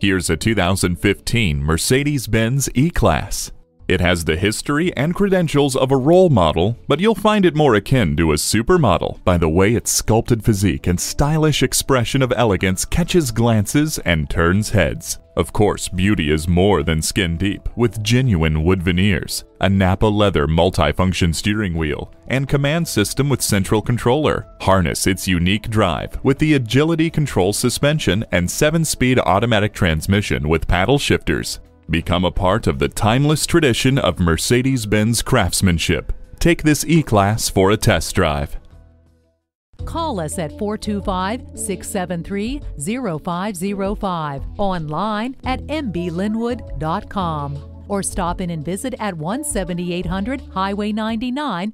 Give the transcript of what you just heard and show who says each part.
Speaker 1: Here's a 2015 Mercedes-Benz E-Class. It has the history and credentials of a role model, but you'll find it more akin to a supermodel by the way its sculpted physique and stylish expression of elegance catches glances and turns heads. Of course, beauty is more than skin deep, with genuine wood veneers, a Nappa leather multifunction steering wheel, and COMAND system with central controller. Harness its unique drive with the agility control suspension and 7-speed automatic transmission with paddle shifters. Become a part of the timeless tradition of Mercedes-Benz craftsmanship. Take this E-Class for a test drive.
Speaker 2: Call us at 425 673 0505, online at mblynnwood.com, or stop in and visit at 17800 Highway 99